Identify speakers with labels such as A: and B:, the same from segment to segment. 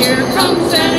A: Here comes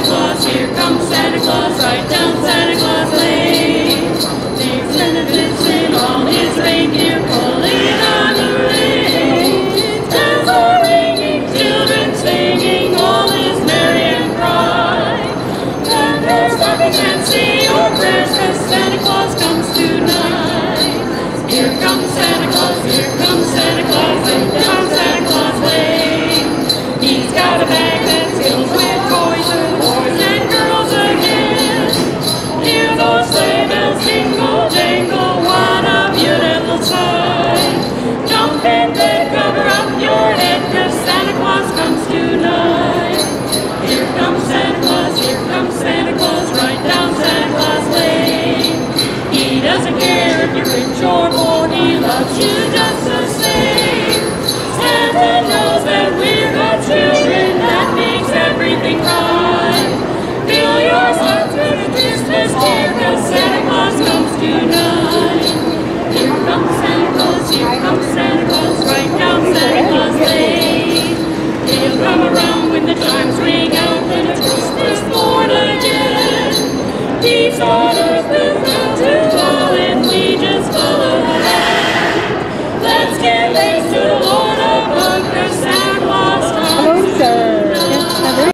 A: doesn't care if you're rich or poor, he loves you just the same. Santa knows that we're not children, that makes everything right. Fill your heart through the Christmas cheer, cause Santa Claus comes tonight. Here comes Santa Claus, here comes Santa Claus, right down Santa Claus Lane. He'll come around when the chimes ring out, and it's Christmas born again. Peace on earth and Thanks to the Lord of understanding?